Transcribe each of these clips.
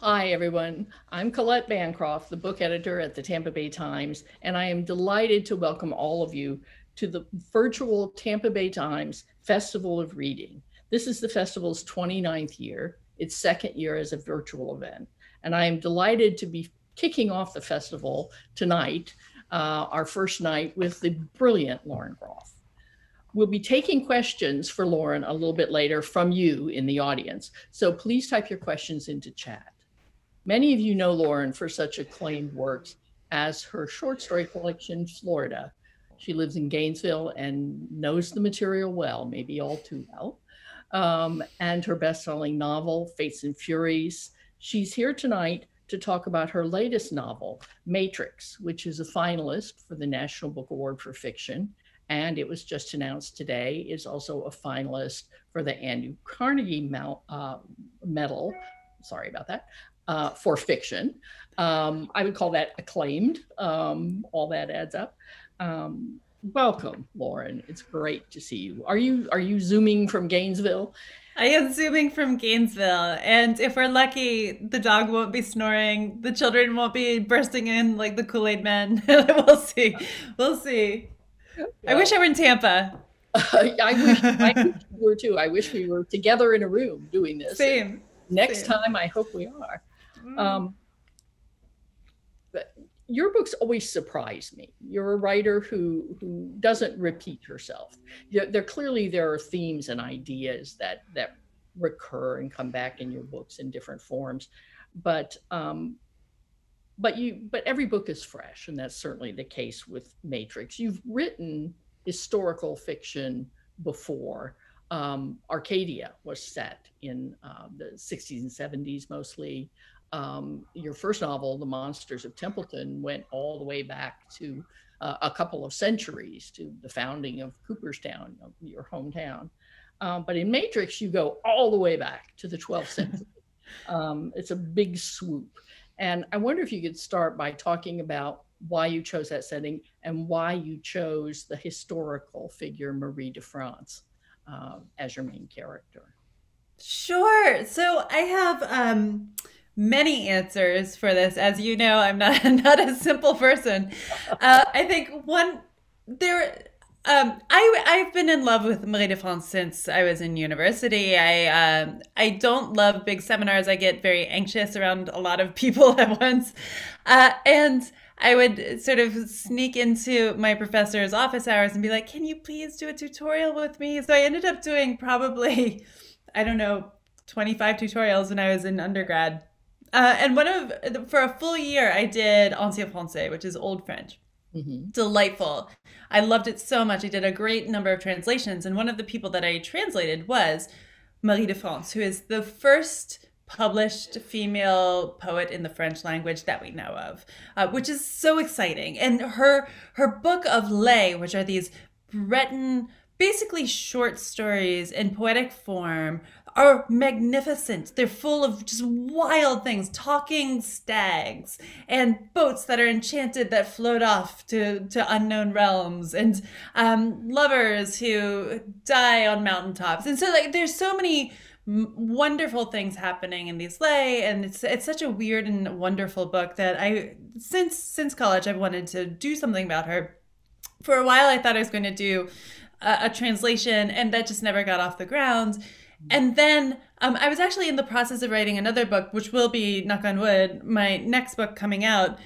Hi, everyone. I'm Colette Bancroft, the book editor at the Tampa Bay Times, and I am delighted to welcome all of you to the virtual Tampa Bay Times Festival of Reading. This is the festival's 29th year, its second year as a virtual event. And I am delighted to be kicking off the festival tonight, uh, our first night, with the brilliant Lauren Groff. We'll be taking questions for Lauren a little bit later from you in the audience. So please type your questions into chat. Many of you know Lauren for such acclaimed works as her short story collection, Florida. She lives in Gainesville and knows the material well, maybe all too well. Um, and her best selling novel, Fates and Furies. She's here tonight to talk about her latest novel, Matrix, which is a finalist for the National Book Award for Fiction. And it was just announced today, is also a finalist for the Andrew Carnegie uh, Medal. Sorry about that uh, for fiction. Um, I would call that acclaimed. Um, all that adds up. Um, welcome, Lauren. It's great to see you. Are you are you zooming from Gainesville? I am zooming from Gainesville, and if we're lucky, the dog won't be snoring. The children won't be bursting in like the Kool Aid Men. we'll see. We'll see. I wish I were in Tampa. Uh, I wish I wish we were too. I wish we were together in a room doing this. Same. And next Same. time, I hope we are. Mm. Um, your books always surprise me. You're a writer who who doesn't repeat herself. There, clearly there are themes and ideas that that recur and come back in your books in different forms, but um, but you but every book is fresh, and that's certainly the case with Matrix. You've written historical fiction before. Um, Arcadia was set in uh, the 60s and 70s mostly um, your first novel, The Monsters of Templeton, went all the way back to uh, a couple of centuries to the founding of Cooperstown, your hometown. Um, but in Matrix, you go all the way back to the 12th century. um, it's a big swoop. And I wonder if you could start by talking about why you chose that setting and why you chose the historical figure Marie de France uh, as your main character. Sure. So I have. Um many answers for this. As you know, I'm not not a simple person. Uh, I think one there. Um, I I've been in love with Marie de France since I was in university. I um, I don't love big seminars. I get very anxious around a lot of people at once, uh, and I would sort of sneak into my professor's office hours and be like, "Can you please do a tutorial with me?" So I ended up doing probably, I don't know, 25 tutorials when I was in undergrad uh, and one of for a full year, I did Ancien Français, which is Old French. Mm-hmm. Delightful. I loved it so much. I did a great number of translations, and one of the people that I translated was Marie de France, who is the first published female poet in the French language that we know of, uh, which is so exciting. And her her book of lay, which are these Breton basically short stories in poetic form are magnificent. They're full of just wild things, talking stags and boats that are enchanted that float off to, to unknown realms and um, lovers who die on mountaintops. And so like there's so many wonderful things happening in these lay and it's it's such a weird and wonderful book that I since since college I've wanted to do something about her. For a while I thought I was going to do a, a translation and that just never got off the ground and then um, I was actually in the process of writing another book, which will be, knock on wood, my next book coming out.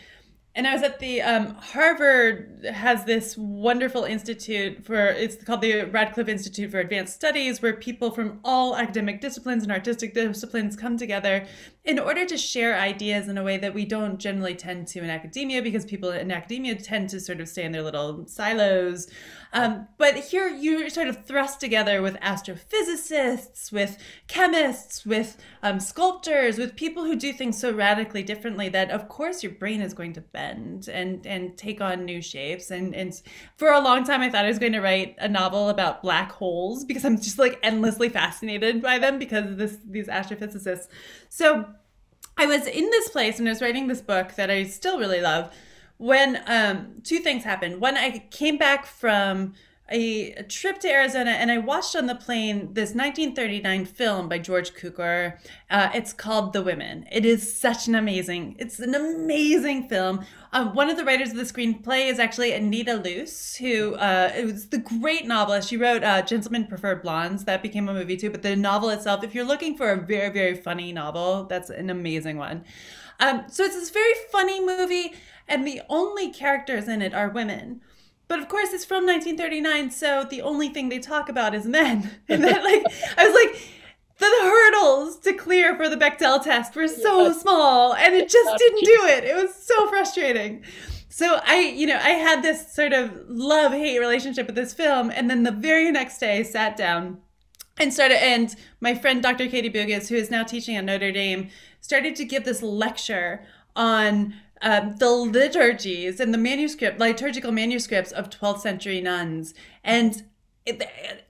And I was at the um, Harvard has this wonderful institute for it's called the Radcliffe Institute for Advanced Studies, where people from all academic disciplines and artistic disciplines come together in order to share ideas in a way that we don't generally tend to in academia, because people in academia tend to sort of stay in their little silos. Um, but here you're sort of thrust together with astrophysicists, with chemists, with um, sculptors, with people who do things so radically differently that, of course, your brain is going to bend and and take on new shapes and and for a long time I thought I was going to write a novel about black holes because I'm just like endlessly fascinated by them because of this these astrophysicists. So I was in this place and I was writing this book that I still really love when um, two things happened. One, I came back from a, a, trip to Arizona and I watched on the plane this 1939 film by George Cukor. Uh, it's called The Women. It is such an amazing, it's an amazing film. Um, one of the writers of the screenplay is actually Anita Loos, who uh, it was the great novelist. She wrote uh, Gentlemen Prefer Blondes. That became a movie too. But the novel itself, if you're looking for a very, very funny novel, that's an amazing one. Um, so it's this very funny movie, and the only characters in it are women. But of course, it's from 1939, so the only thing they talk about is men. And then, like, I was like, the hurdles to clear for the Bechdel test were so yeah. small, and it just didn't do it. It was so frustrating. So I, you know, I had this sort of love hate relationship with this film, and then the very next day, I sat down and started. And my friend Dr. Katie Bugyis, who is now teaching at Notre Dame, started to give this lecture on um, the liturgies and the manuscript, liturgical manuscripts of 12th century nuns. And it,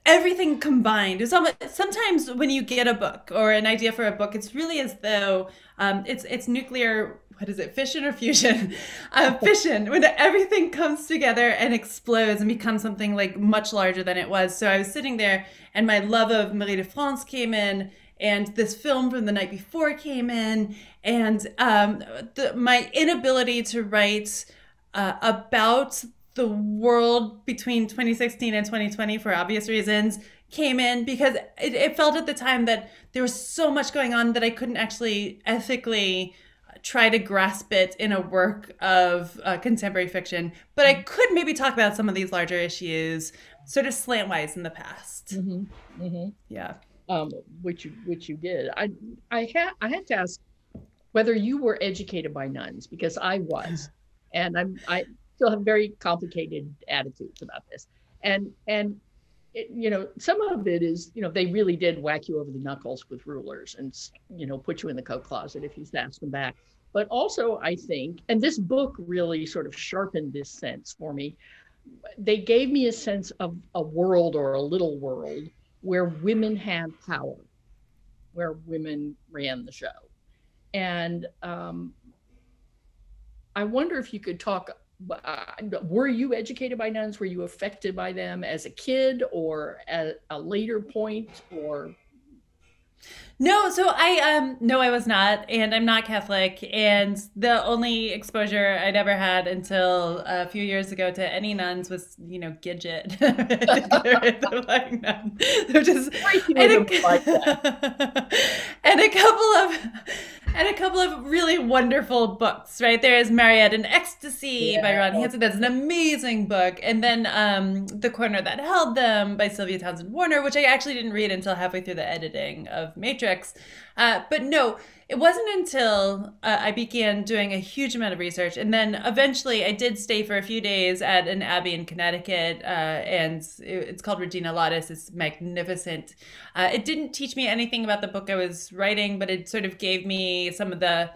everything combined. Almost, sometimes when you get a book or an idea for a book, it's really as though um, it's it's nuclear. What is it? Fission or fusion? Uh, fission. When everything comes together and explodes and becomes something like much larger than it was. So I was sitting there, and my love of Marie de France came in, and this film from the night before came in, and um, the, my inability to write uh, about the world between 2016 and 2020 for obvious reasons came in because it, it, felt at the time that there was so much going on that I couldn't actually ethically try to grasp it in a work of uh, contemporary fiction. But I could maybe talk about some of these larger issues sort of slantwise in the past. Mm-hmm. Mm-hmm. Yeah. Um, which you which you did. I I had I had to ask whether you were educated by nuns because I was, and I'm I still have very complicated attitudes about this. And and it, you know, some of it is, you know, they really did whack you over the knuckles with rulers and you know put you in the coat closet if you snatched them back. But also, I think, and this book really sort of sharpened this sense for me. They gave me a sense of a world or a little world where women had power, where women ran the show. And um, I wonder if you could talk uh, were you educated by nuns? Were you affected by them as a kid or at a later point or? No, so I um no I was not and I'm not Catholic and the only exposure I'd ever had until a few years ago to any nuns was, you know, Gidget. Which is and a, and a couple of and a couple of really wonderful books, right? There is Mariette in Ecstasy yeah. by Ron Hansen. That's an amazing book. And then um, The Corner That Held Them by Sylvia Townsend Warner, which I actually didn't read until halfway through the editing of Matrix. Uh, but no, it wasn't until uh, I began doing a huge amount of research, and then eventually I did stay for a few days at an abbey in Connecticut, uh, and it's called Regina Laudis. It's magnificent. Uh, it didn't teach me anything about the book I was writing, but it sort of gave me some of the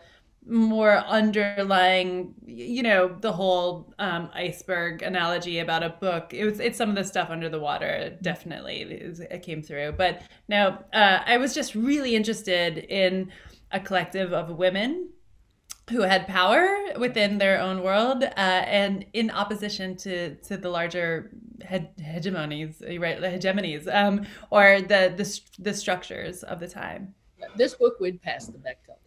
more underlying you know the whole um, iceberg analogy about a book it was it's some of the stuff under the water definitely it came through but no uh, i was just really interested in a collective of women who had power within their own world uh, and in opposition to, to the larger he- hegemonies, right, the hegemonies, um, or the, the, the structures of the time. This book would pass the Bechdel test.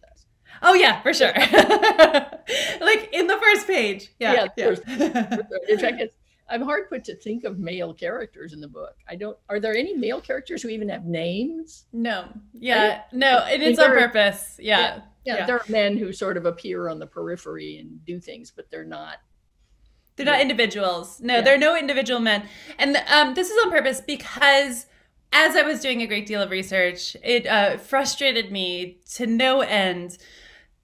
Oh yeah, for sure. like in the first page. Yeah. Yeah. yeah. In fact, I'm hard put to think of male characters in the book. I don't. Are there any male characters who even have names? No. Yeah. No. It's on purpose. Yeah. Yeah, yeah. yeah. There are men who sort of appear on the periphery and do things, but they're not. They're not individuals. No, yeah. they're no individual men. And um, this is on purpose because as I was doing a great deal of research, it uh, frustrated me to no end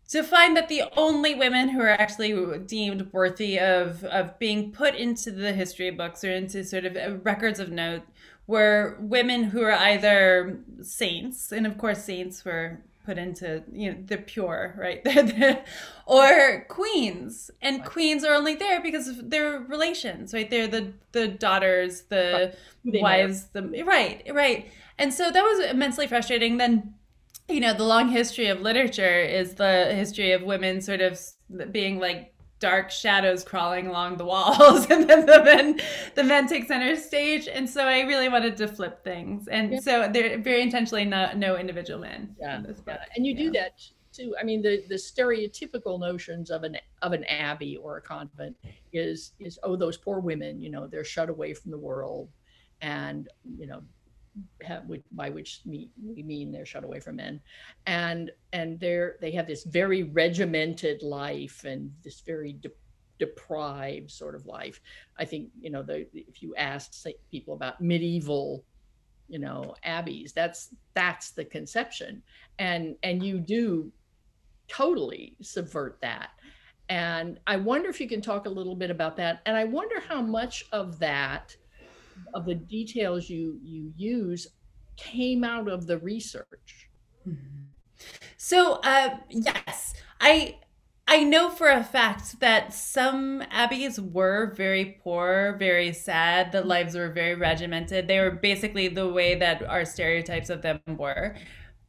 to find that the only women who are actually deemed worthy of of being put into the history books or into sort of uh, records of note were women who are either saints, and of course saints were put into you know the pure right? Or queens and right. queens are only there because of their relations right? They're the the daughters the wives the right right. And so that was immensely frustrating. Then you know, the long history of literature is the history of women sort of being like dark shadows crawling along the walls and then the men the men take center stage and so i really wanted to flip things and yeah. so they're very intentionally not no individual men yeah, yeah. and you yeah. do that too i mean the the stereotypical notions of an of an abbey or a convent is is oh those poor women you know they're shut away from the world and you know have, by which we mean they're shut away from men. And and they're they have this very regimented life and this very de- deprived sort of life. I think you know the if you say, people about medieval you know abbeys that's that's the conception. And and you do totally subvert that. And i wonder if you can talk a little bit about that. And i wonder how much of that of the details you you use came out of the research. So uh, yes, I I know for a fact that some abbeys were very poor, very sad. The lives were very regimented. They were basically the way that our stereotypes of them were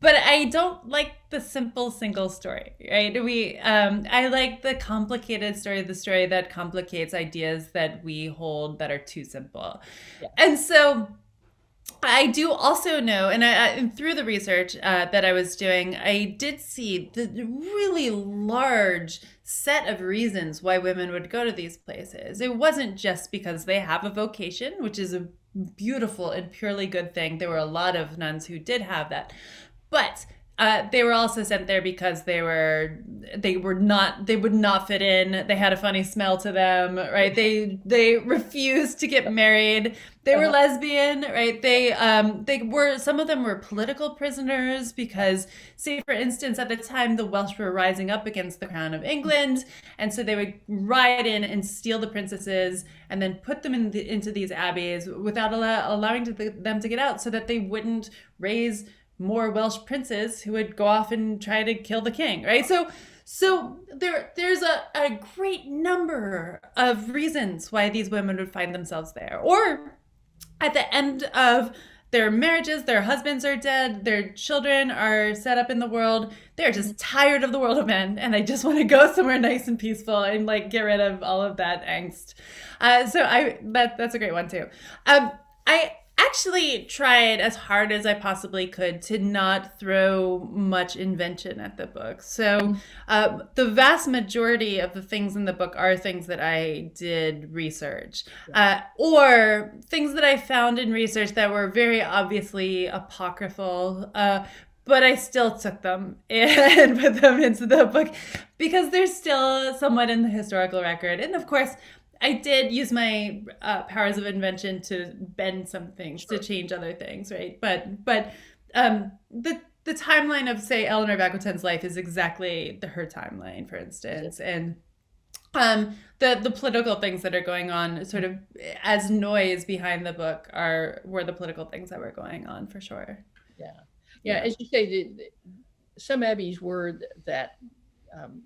but I don't like the simple single story, right? We um I like the complicated story, the story that complicates ideas that we hold that are too simple. Yeah. And so I do also know, and, I, and through the research uh, that I was doing, I did see the really large set of reasons why women would go to these places. It wasn't just because they have a vocation, which is a beautiful and purely good thing. There were a lot of nuns who did have that. But uh, they were also sent there because they were they were not they would not fit in. They had a funny smell to them, right? They they refused to get married. They were uh-huh. lesbian, right? They um they were some of them were political prisoners because, say for instance, at the time the Welsh were rising up against the crown of England, and so they would ride in and steal the princesses and then put them in the, into these abbeys without allow, allowing to the, them to get out, so that they wouldn't raise more Welsh princes who would go off and try to kill the king, right? So so there there's a, a great number of reasons why these women would find themselves there. Or at the end of their marriages, their husbands are dead, their children are set up in the world. They're just tired of the world of men and they just want to go somewhere nice and peaceful and like get rid of all of that angst. Uh, so I that that's a great one too. Um, I actually tried as hard as I possibly could to not throw much invention at the book. So, uh, the vast majority of the things in the book are things that I did research, uh, or things that I found in research that were very obviously apocryphal. Uh, but I still took them and put them into the book because they're still somewhat in the historical record. And of course, I did use my uh, powers of invention to bend some things sure. to change other things, right? But but um, the the timeline of say Eleanor of Aquitaine's life is exactly the her timeline, for instance, and um, the the political things that are going on, sort of as noise behind the book, are were the political things that were going on for sure. Yeah, yeah. yeah. As you say, the, the, some abbeys were that um,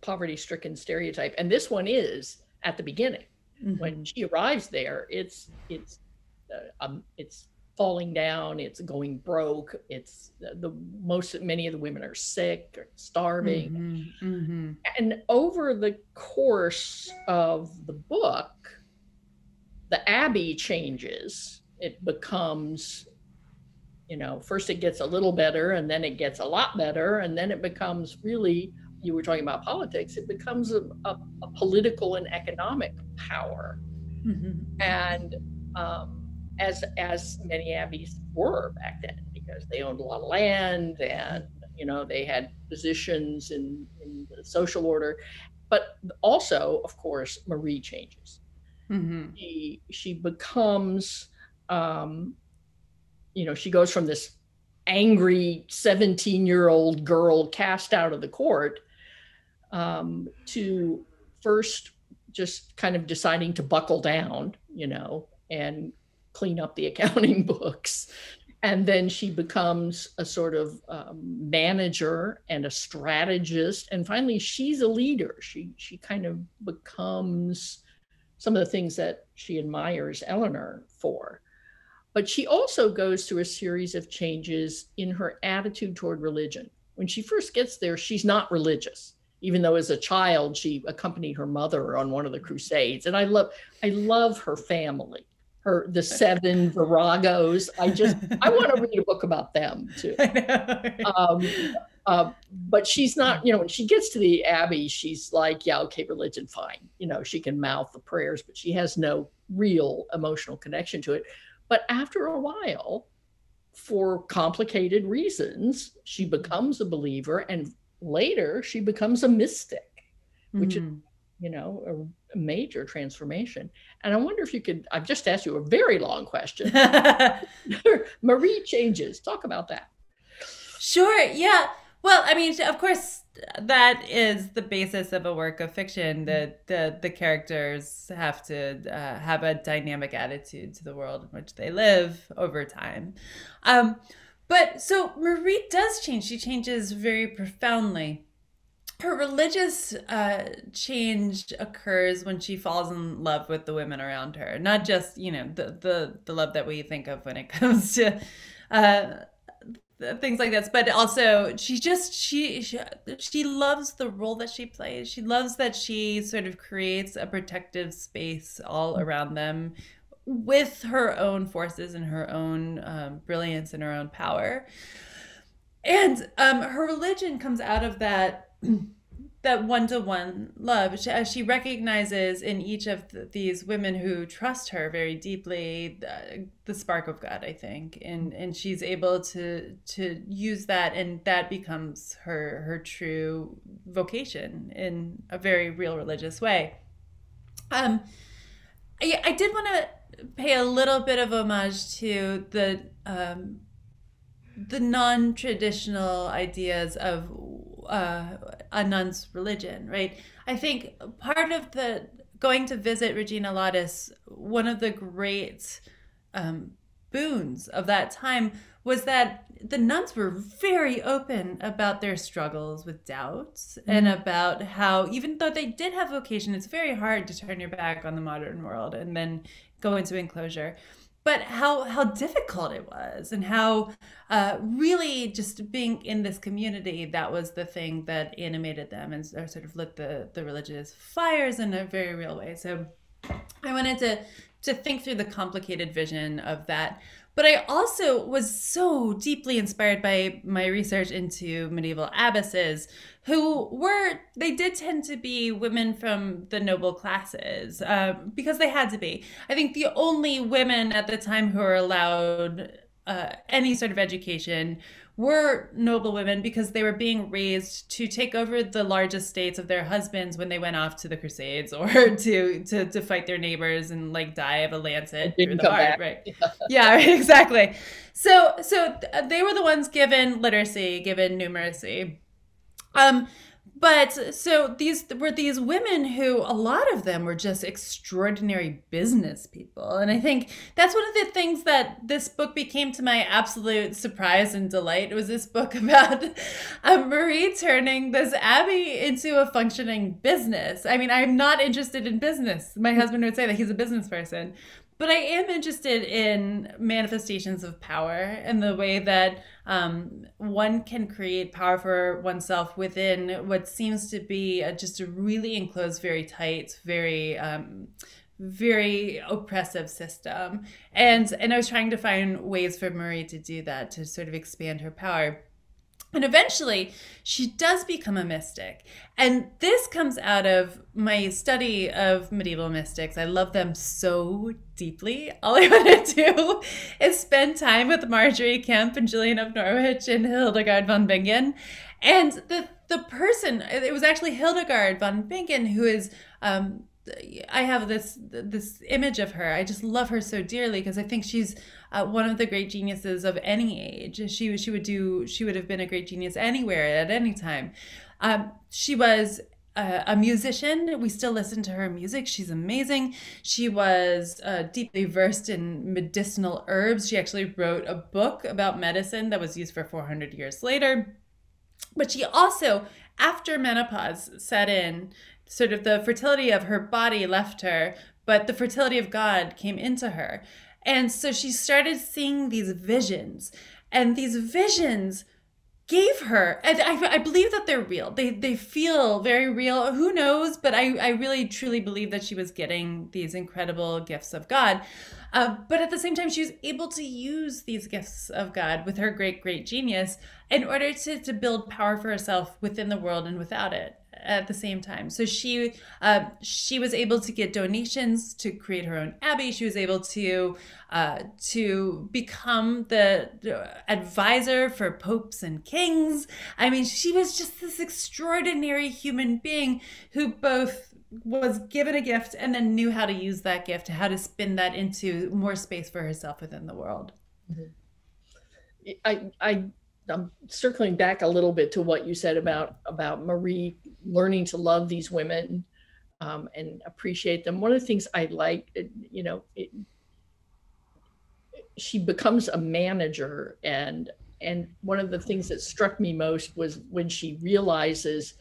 poverty-stricken stereotype, and this one is at the beginning. Mm-hmm. When she arrives there, it's it's uh, um, it's falling down. It's going broke. It's the, the, most many of the women are sick, or starving, mm-hmm. Mm-hmm. and over the course of the book, the abbey changes. It becomes you know, first it gets a little better and then it gets a lot better and then it becomes really you were talking about politics, it becomes a, a, a political and economic power. Mm-hmm. And um, as as many abbeys were back then, because they owned a lot of land and you know they had positions in, in the social order. But also, of course, Marie changes. Mm-hmm. She she becomes, um, you know, she goes from this angry 17 year old girl cast out of the court um, to first just kind of deciding to buckle down, you know, and clean up the accounting books. And then she becomes a sort of um, manager and a strategist. And finally, she's a leader. She she kind of becomes some of the things that she admires Eleanor for. But she also goes through a series of changes in her attitude toward religion. When she first gets there, she's not religious even though as a child she accompanied her mother on one of the crusades. And I love I love her family. Her the seven viragos. I just I want to read a book about them too. Um, uh, but she's not, you know, when she gets to the abbey, she's like, yeah, okay, religion, fine. You know, she can mouth the prayers, but she has no real emotional connection to it. But after a while, for complicated reasons, she becomes a believer and later she becomes a mystic, which mm-hmm. is, you know, a, a, major transformation. And I wonder if you could, I've just asked you a very long question. Marie changes. Talk about that. Sure. Yeah. Well, I mean, of course, that is the basis of a work of fiction. That the the characters have to uh, have a dynamic attitude to the world in which they live over time. Um, but so Marie does change. She changes very profoundly. Her religious uh, change occurs when she falls in love with the women around her. Not just you know the the the love that we think of when it comes to. Uh, things like this but also she just she, she she loves the role that she plays she loves that she sort of creates a protective space all around them with her own forces and her own um, brilliance and her own power. And um, her religion comes out of that that one-to-one love. She, she recognizes in each of the, these women who trust her very deeply the, the, spark of god i think. And and she's able to to use that and that becomes her her true vocation in a very real religious way. Um i, I did want to pay a little bit of homage to the um the non-traditional ideas of uh, a nun's religion, right? I think part of the going to visit Regina Laudis, one of the great um, boons of that time was that the nuns were very open about their struggles with doubts mm-hmm. and about how even though they did have vocation it's very hard to turn your back on the modern world and then go into enclosure. But how how difficult it was and how uh, really just being in this community that was the thing that animated them and sort of lit the the religious fires in a very real way. So i wanted to to think through the complicated vision of that. But I also was so deeply inspired by my research into medieval abbesses who were, they did tend to be women from the noble classes uh, because they had to be. I think the only women at the time who were allowed uh, any sort of education were noble women because they were being raised to take over the large estates of their husbands when they went off to the crusades or to to, to fight their neighbors and like die of a lancet through the heart back. right yeah exactly so so they were the ones given literacy given numeracy um but so these were these women who a lot of them were just extraordinary business people. And i think that's one of the things that this book became to my absolute surprise and delight was this book about um, marie turning this abbey into a functioning business. I mean i'm not interested in business. My husband would say that he's a business person but I am interested in manifestations of power and the way that um, one can create power for oneself within what seems to be a, just a really enclosed, very tight, very um, very oppressive system. And and I was trying to find ways for Marie to do that to sort of expand her power. And eventually, she does become a mystic. And this comes out of my study of medieval mystics. I love them so deeply. All I want to do is spend time with Margery Kempe and Julian of Norwich and Hildegard von Bingen. And the, the person, it was actually Hildegard von Bingen, who is um, I have this this image of her. I just love her so dearly because I think she's uh, one of the great geniuses of any age. She she would do she would have been a great genius anywhere at any time. Um, she was a, a, musician. We still listen to her music. She's amazing. She was uh, deeply versed in medicinal herbs. She actually wrote a book about medicine that was used for 400 years later. But she also, after menopause set in, sort of the fertility of her body left her, but the fertility of God came into her. And so she started seeing these visions. And these visions gave her and I, I believe that they're real they they feel very real who knows but i i really truly believe that she was getting these incredible gifts of god uh, but at the same time she was able to use these gifts of god with her great great genius in order to to build power for herself within the world and without it at the same time. So she uh, she was able to get donations to create her own abbey. She was able to uh, to become the advisor for popes and kings. I mean, she was just this extraordinary human being who both was given a gift and then knew how to use that gift, how to spin that into more space for herself within the world. I I I'm circling back a little bit to what you said about about Marie learning to love these women um, and appreciate them. One of the things I like, you know, it, she becomes a manager, and and one of the things that struck me most was when she realizes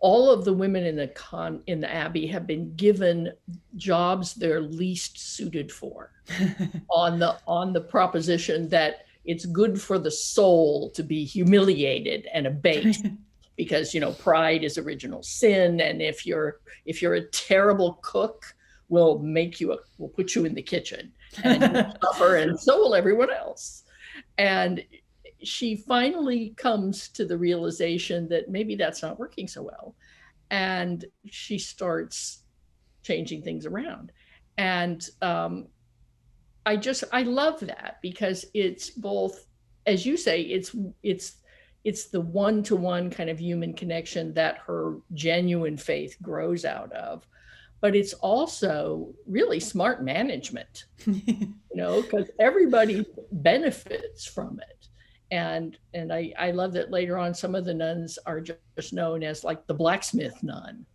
all of the women in the con in the abbey have been given jobs they're least suited for on the on the proposition that it's good for the soul to be humiliated and abased because you know pride is original sin. And if you're if you're a terrible cook we'll make you a, we'll put you in the kitchen and suffer and so will everyone else. And she finally comes to the realization that maybe that's not working so well. And she starts changing things around. And um, I just I love that because it's both, as you say, it's it's it's the one-to-one kind of human connection that her genuine faith grows out of but it's also really smart management you know because everybody benefits from it. And and I, I love that later on some of the nuns are just known as like the blacksmith nun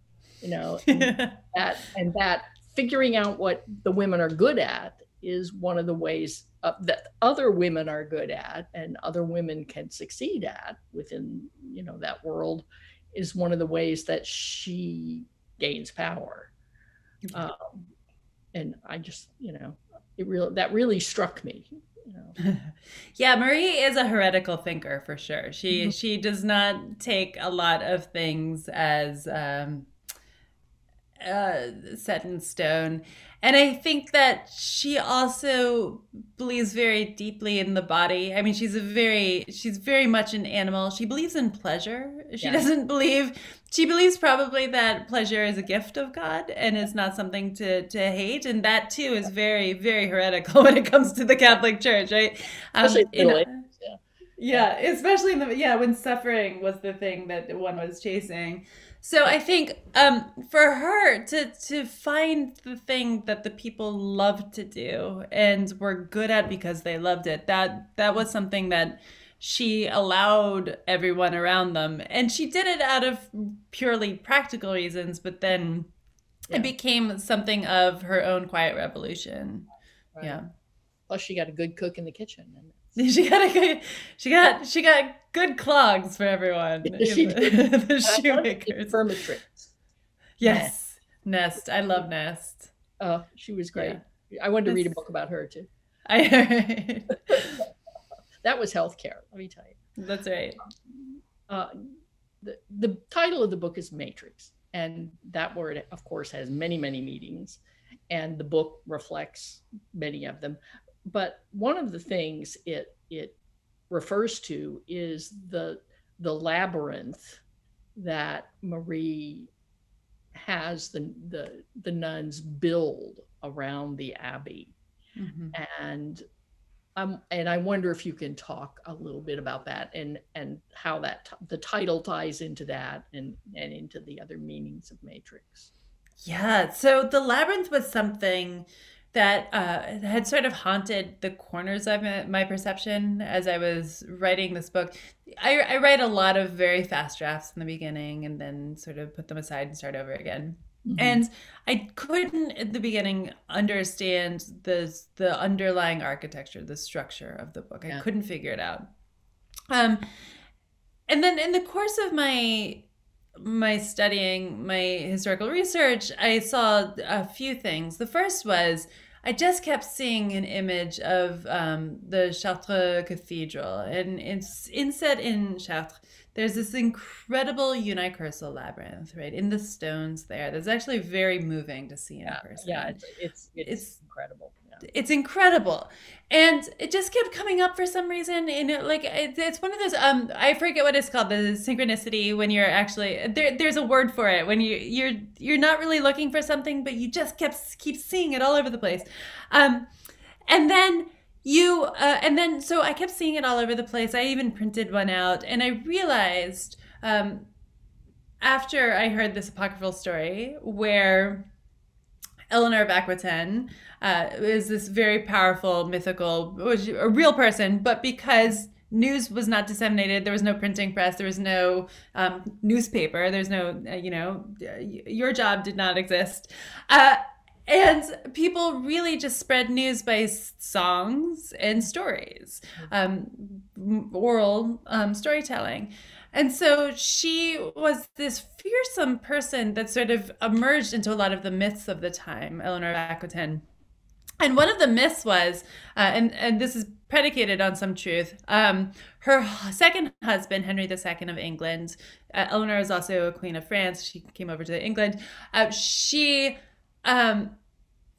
you know and that and that figuring out what the women are good at is one of the ways uh, that other women are good at and other women can succeed at within you know that world is one of the ways that she gains power um, and i just you know it really that really struck me you know. yeah marie is a heretical thinker for sure she mm-hmm. she does not take a lot of things as um uh, set in stone. And I think that she also believes very deeply in the body. I mean, she's a very, she's very much an animal. She believes in pleasure. She yeah. doesn't believe, she believes probably that pleasure is a gift of God and it's not something to, to hate. And that too is very, very heretical when it comes to the Catholic Church, right? Um, in, yeah. yeah, especially in the, yeah, when suffering was the thing that one was chasing. So I think um, for her to to find the thing that the people loved to do and were good at because they loved it, that that was something that she allowed everyone around them, and she did it out of purely practical reasons. But then yeah. it became something of her own quiet revolution. Right. Yeah. Plus, she got a good cook in the kitchen. And she got a good, she got she got good clogs for everyone. she the, did. the shoemakers. Yes, Nest. I love Nest. Oh, she was great. Yeah. I wanted to read a book about her too. I heard. that was healthcare. Let me tell you. That's right. Uh, the the title of the book is Matrix, and that word, of course, has many many meanings, and the book reflects many of them but one of the things it it refers to is the the labyrinth that Marie has the the the nuns build around the abbey, mm-hmm. and um and I wonder if you can talk a little bit about that and and how that t- the title ties into that and and into the other meanings of matrix. Yeah, so the labyrinth was something that uh, had sort of haunted the corners of my perception as I was writing this book. I, I write a lot of very fast drafts in the beginning and then sort of put them aside and start over again. Mm-hmm. And I couldn't at the beginning understand the the underlying architecture, the structure of the book. Yeah. I couldn't figure it out. Um, and then in the course of my my studying my historical research, I saw a few things. The first was I just kept seeing an image of um, the Chartres Cathedral, and it's inset in Chartres. There's this incredible unicursal labyrinth, right, in the stones there. That's actually very moving to see in yeah, person. Yeah, it's it's, it's, it's incredible. Yeah. It's incredible, and it just kept coming up for some reason. And it, like it, it's one of those um, I forget what it's called, the synchronicity when you're actually there. There's a word for it when you you're you're not really looking for something, but you just kept keep seeing it all over the place. Um, and then you uh, and then so i kept seeing it all over the place i even printed one out and i realized um, after i heard this apocryphal story where eleanor of aquitaine uh, is this very powerful mythical was a real person but because news was not disseminated there was no printing press there was no um, newspaper there's no uh, you know your job did not exist. Uh, and people really just spread news by songs and stories um, oral um, storytelling. And so she was this fearsome person that sort of emerged into a lot of the myths of the time eleanor of aquitaine and one of the myths was uh, and, and this is predicated on some truth um, her second husband henry ii of england uh, eleanor is also a queen of france she came over to england uh, she um,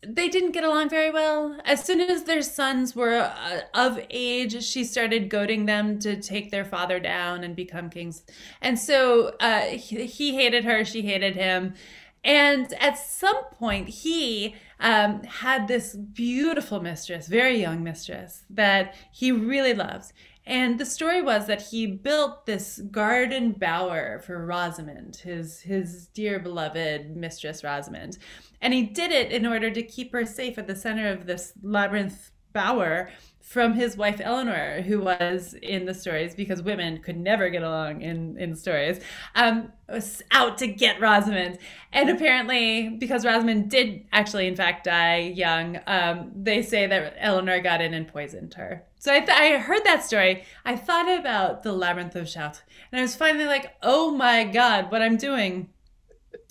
they didn't get along very well. As soon as their sons were uh, of age, she started goading them to take their father down and become kings. And so uh, he, he, hated her, she hated him. And at some point, he um, had this beautiful mistress, very young mistress, that he really loves. And the story was that he built this garden bower for Rosamond, his his dear beloved mistress Rosamond. And he did it in order to keep her safe at the center of this labyrinth bower from his wife Eleanor, who was in the stories because women could never get along in in stories, um, was out to get Rosamond. And apparently, because Rosamond did actually, in fact, die young, um, they say that Eleanor got in and poisoned her. So I, th- I heard that story. I thought about the labyrinth of Chartres, and I was finally like, oh my god, what I'm doing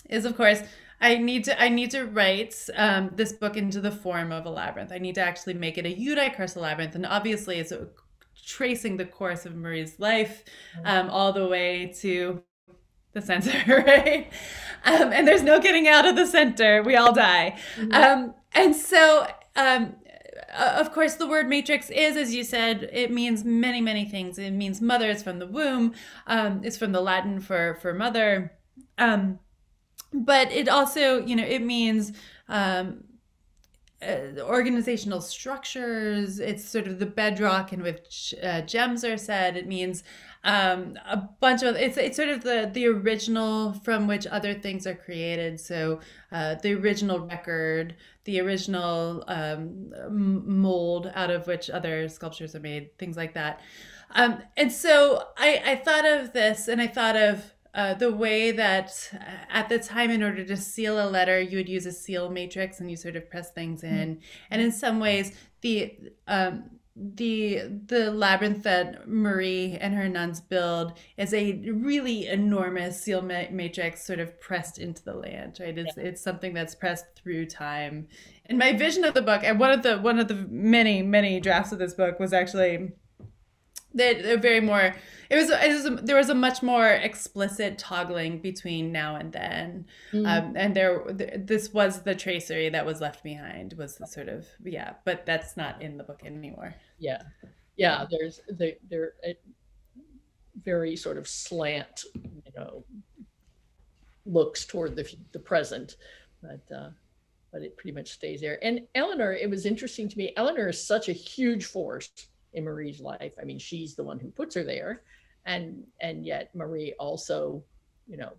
is, of course I need to I need to write um, this book into the form of a labyrinth. I need to actually make it a unicursal labyrinth, and obviously it's tracing the course of Marie's life mm-hmm. um, all the way to the center, right? Um, and there's no getting out of the center. We all die. Mm-hmm. Um, and so, um, of course, the word matrix is, as you said, it means many, many things. It means mother. It's from the womb. Um, it's from the Latin for for mother. Um, but it also you know it means um, uh, organizational structures. It's sort of the bedrock in which uh, gems are said. It means um, a bunch of it's it's sort of the the original from which other things are created. So uh, the original record the original um, mold out of which other sculptures are made things like that. Um, and so I, I thought of this and i thought of uh, the way that uh, at the time, in order to seal a letter, you would use a seal matrix and you sort of press things hmm. in. Mm-hmm. And in some ways, the um, the the labyrinth that Marie and her nuns build is a really enormous seal ma- matrix, sort of pressed into the land. Right? It's yeah. it's something that's pressed through time. And my vision of the book, and one of the one of the many many drafts of this book was actually that they're very more it was, it was a, there was a much more explicit toggling between now and then. Mm-hmm. um, and there this was the tracery that was left behind was the sort of yeah but that's not in the book anymore. Yeah. Yeah there's they, they're very sort of slant you know looks toward the, the present but uh but it pretty much stays there. And eleanor it was interesting to me eleanor is such a huge force in Marie's life. I mean, she's the one who puts her there, and and yet Marie also, you know,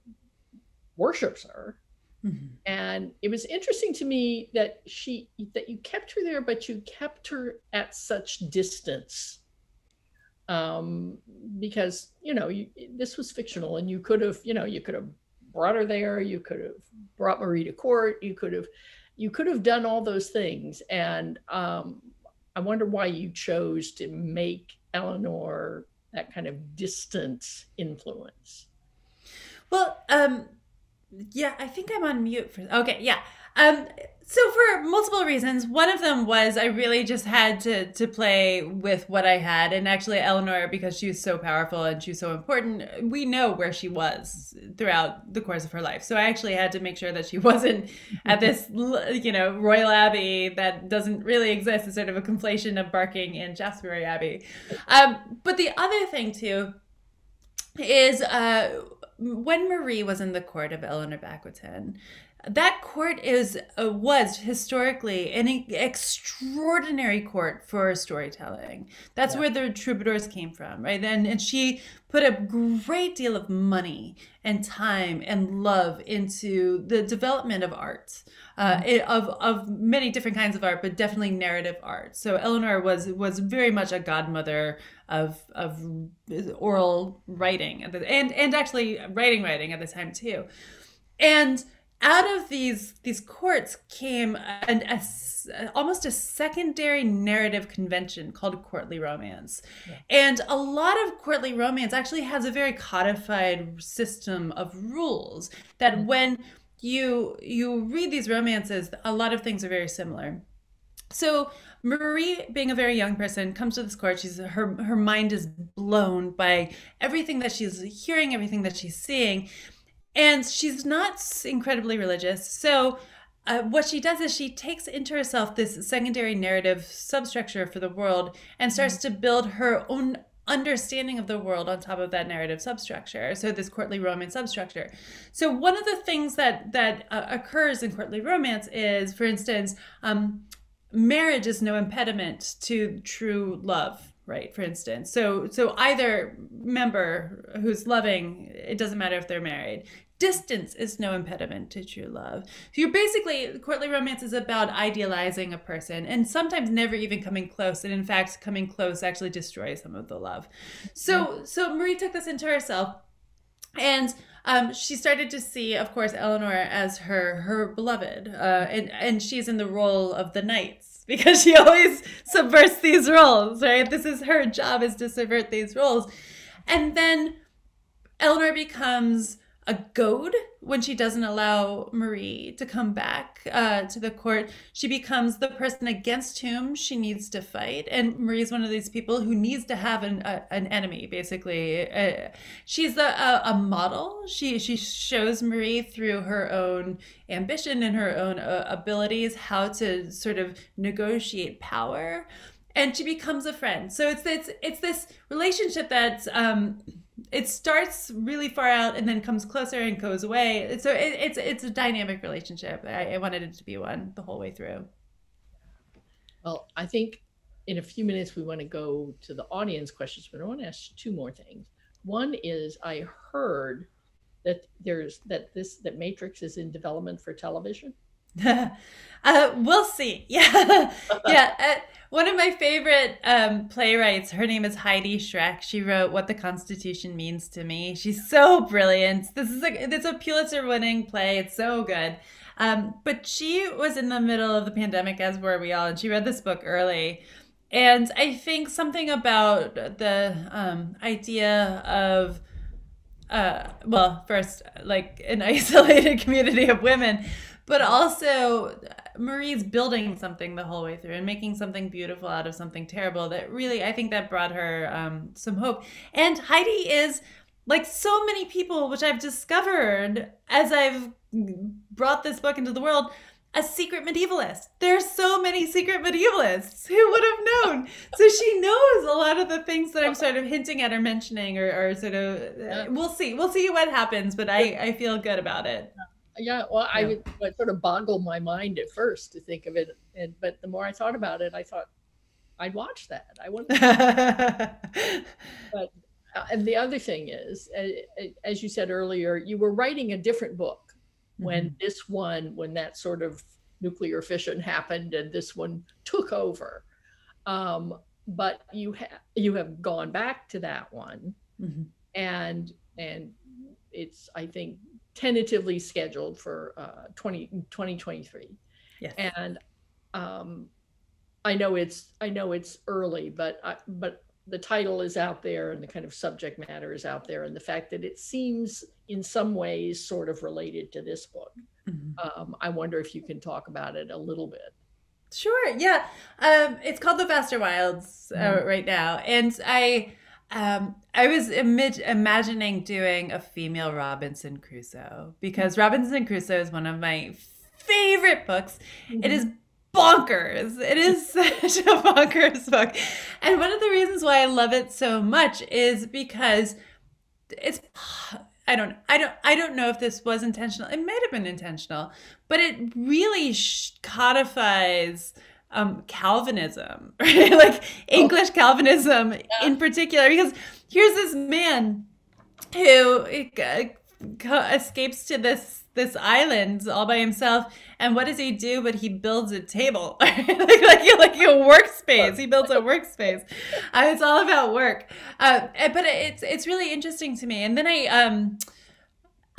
worships her. Mm-hmm. And it was interesting to me that she that you kept her there, but you kept her at such distance. Um, because you know you, this was fictional, and you could have, you know, you could have brought her there, you could have brought Marie to court, you could have, you could have done all those things, and um, I wonder why you chose to make Eleanor that kind of distant influence. Well, um, yeah, I think I'm on mute for. Okay, yeah. Um, so for multiple reasons, one of them was I really just had to to play with what I had, and actually Eleanor, because she was so powerful and she was so important, we know where she was throughout the course of her life. So I actually had to make sure that she wasn't at this, you know, Royal Abbey that doesn't really exist. It's sort of a conflation of Barking and Shaftesbury Abbey. Um, but the other thing too is uh, when Marie was in the court of Eleanor of Aquitaine that court is uh, was historically an extraordinary court for storytelling. That's yeah. where the troubadours came from, right? And and she put a great deal of money and time and love into the development of art, uh, mm-hmm. it, of of many different kinds of art, but definitely narrative art. So Eleanor was was very much a godmother of of oral writing, and and actually writing writing at the time too, and out of these these courts came an, a, almost a secondary narrative convention called courtly romance yeah. and a lot of courtly romance actually has a very codified system of rules that mm-hmm. when you you read these romances a lot of things are very similar so Marie, being a very young person, comes to this court. She's her her mind is blown by everything that she's hearing, everything that she's seeing, and she's not incredibly religious. So, uh, what she does is she takes into herself this secondary narrative substructure for the world and starts mm-hmm. to build her own understanding of the world on top of that narrative substructure so this courtly romance substructure so one of the things that that uh, occurs in courtly romance is for instance um, marriage is no impediment to true love right for instance so so either member who's loving it doesn't matter if they're married distance is no impediment to true love. So you're basically, courtly romance is about idealizing a person and sometimes never even coming close. And in fact, coming close actually destroys some of the love. So, mm. so Marie took this into herself and um, she started to see, of course, Eleanor as her her beloved, uh, and and she's in the role of the knights because she always subverts these roles, right? This is her job is to subvert these roles, and then Eleanor becomes a goad when she doesn't allow Marie to come back uh, to the court. She becomes the person against whom she needs to fight. And Marie is one of these people who needs to have an, a, an enemy, basically. Uh, she's a, a, a, model. She, she shows Marie through her own ambition and her own uh, abilities how to sort of negotiate power. And she becomes a friend. So it's, it's, it's this relationship that's. Um, it starts really far out and then comes closer and goes away. So it, it's it's a dynamic relationship. I, I wanted it to be one the whole way through. Well, I think in a few minutes we want to go to the audience questions, but I want to ask two more things. One is I heard that there's that this that Matrix is in development for television. uh, we'll see. Yeah, yeah. Uh, one of my favorite um, playwrights, her name is Heidi Schreck. She wrote "What the Constitution Means to Me." She's so brilliant. This is a it's a Pulitzer-winning play. It's so good. Um, but she was in the middle of the pandemic, as were we all, and she read this book early. And I think something about the um, idea of uh, well, first, like an isolated community of women, but also Marie's building something the whole way through and making something beautiful out of something terrible that really I think that brought her um, some hope. And Heidi is like so many people, which I've discovered as I've brought this book into the world, a secret medievalist. There's so many secret medievalists. Who would have known? so she knows a lot of the things that I'm sort of hinting at or mentioning, or, or sort of. Uh, we'll see. We'll see what happens, but I I feel good about it yeah well i would sort of boggled my mind at first to think of it and but the more i thought about it i thought i'd watch that i wouldn't but uh, and the other thing is uh, as you said earlier you were writing a different book when mm-hmm. this one when that sort of nuclear fission happened and this one took over um, but you have you have gone back to that one mm-hmm. and and it's i think tentatively scheduled for uh, 20, 2023. Yes. And um, I know it's I know it's early, but I, but the title is out there and the kind of subject matter is out there and the fact that it seems in some ways sort of related to this book mm-hmm. um, i wonder if you can talk about it a little bit sure yeah um, it's called the vaster wilds uh, mm-hmm. right now and i um, I was imag- imagining doing a female Robinson Crusoe because. Robinson Crusoe is one of my favorite books. Mm-hmm. It is bonkers. It is such a bonkers book. And one of the reasons why I love it so much is because it's I don't I don't I don't know if this was intentional. It might have been intentional, but it really codifies um Calvinism, right? like English Calvinism yeah. in particular because here's this man who uh, escapes to this this island all by himself. And what does he do? But he builds a table, like, like, like a workspace. He builds a workspace. Uh, it's all about work. Uh, but it's it's really interesting to me. And then I um.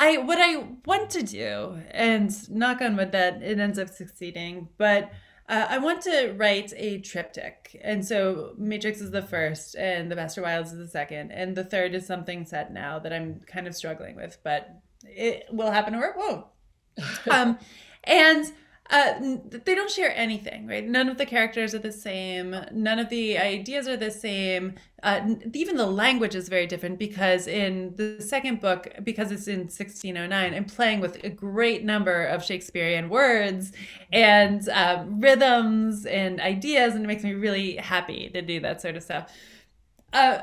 I what I want to do, and knock on wood that it ends up succeeding, but uh, I want to write a triptych. And so Matrix is the first, and The Vaster Wilds is the second, and the third is something set now that I'm kind of struggling with, but it will happen or it won't. um, and uh, they don't share anything, right? None of the characters are the same. None of the ideas are the same. Uh, even the language is very different because in the second book, because it's in 1609, I'm playing with a great number of Shakespearean words and uh, rhythms and ideas, and it makes me really happy to do that sort of stuff. Uh,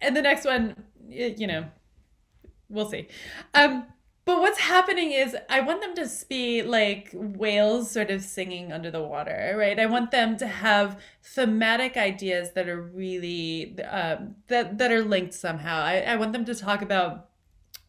and the next one, you know, we'll see. Um, but what's happening is I want them to be like whales sort of singing under the water, right? I want them to have thematic ideas that are really um, that that are linked somehow. I, I want them to talk about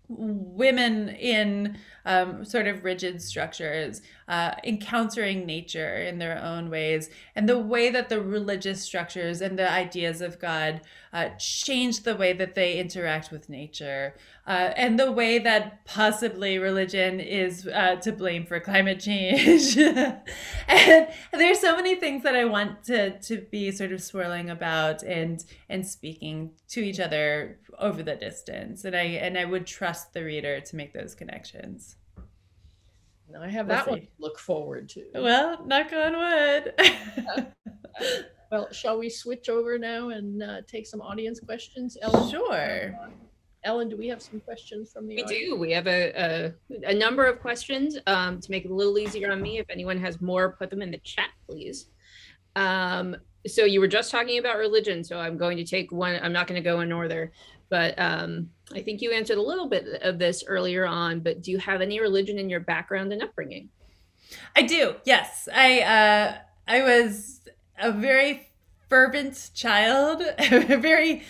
women in um, sort of rigid structures, uh, encountering nature in their own ways, and the way that the religious structures and the ideas of God uh, change the way that they interact with nature, uh, and the way that possibly religion is uh, to blame for climate change. and there's so many things that I want to to be sort of swirling about and and speaking to each other over the distance, and I and I would trust the reader to make those connections. I have that one to look forward to. Well, knock on wood. well, shall we switch over now and uh, take some audience questions? Ellen? Sure. Ellen, do we have some questions from the we audience? do. We have a, a, a number of questions um, to make it a little easier on me. If anyone has more, put them in the chat, please. Um, so you were just talking about religion, so I'm going to take one. I'm not going to go in order, but um, I think you answered a little bit of this earlier on, but do you have any religion in your background and upbringing? I do. Yes. I uh I was a very fervent child, very